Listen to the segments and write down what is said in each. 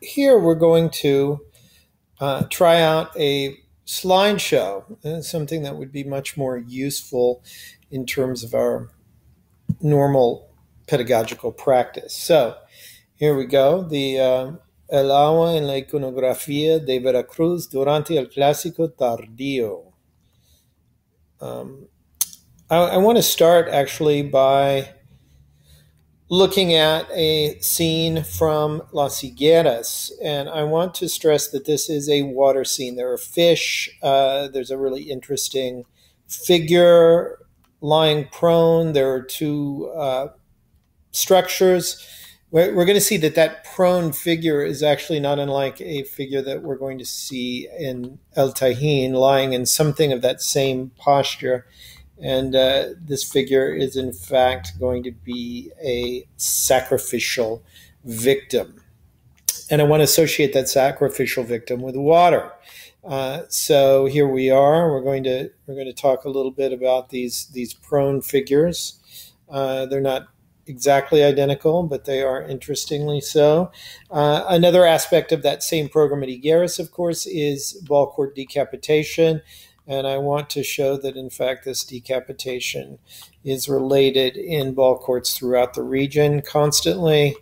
here we're going to uh, try out a slideshow, uh, something that would be much more useful in terms of our normal pedagogical practice. So here we go. The uh, El agua en la iconografía de Veracruz durante el clásico tardío. Um, I, I want to start actually by looking at a scene from Las Higueras. And I want to stress that this is a water scene. There are fish. Uh, there's a really interesting figure lying prone. There are two uh, structures. We're, we're going to see that that prone figure is actually not unlike a figure that we're going to see in El Tajín, lying in something of that same posture. And uh, this figure is, in fact, going to be a sacrificial victim. And I want to associate that sacrificial victim with water. Uh, so here we are. We're going to we're going to talk a little bit about these these prone figures. Uh, they're not exactly identical, but they are interestingly so. Uh, another aspect of that same program at Higueras, of course, is ball court decapitation. And I want to show that, in fact, this decapitation is related in ball courts throughout the region constantly.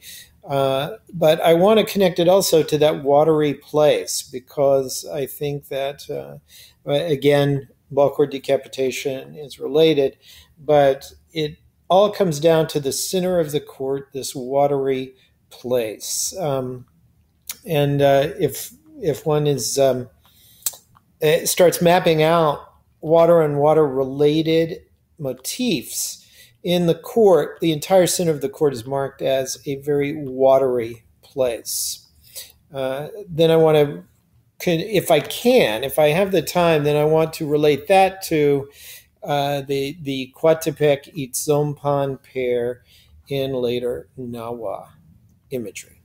Uh, but I want to connect it also to that watery place because I think that, uh, again, ball court decapitation is related, but it all comes down to the center of the court, this watery place. Um, and uh, if if one is um, it starts mapping out water and water related motifs in the court, the entire center of the court is marked as a very watery place. Uh, then I want to, if I can, if I have the time, then I want to relate that to uh, the the Coatepec Itzompan pair in later Nahua imagery.